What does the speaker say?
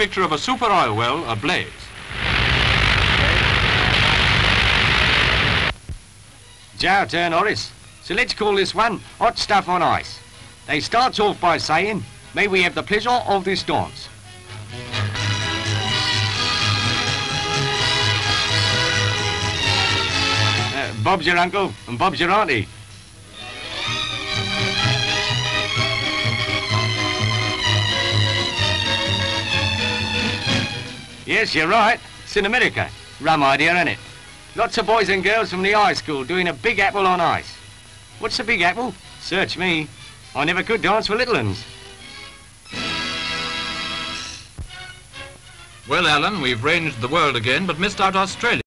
picture of a super oil well ablaze. It's turn, Horace. So let's call this one Hot Stuff on Ice. They start off by saying, May we have the pleasure of this dance. Uh, Bob's your uncle and Bob's your auntie. Yes, you're right. It's in America. Rum idea, isn't it? Lots of boys and girls from the high school doing a big apple on ice. What's a big apple? Search me. I never could dance for little uns. Well, Alan, we've ranged the world again, but missed out Australia.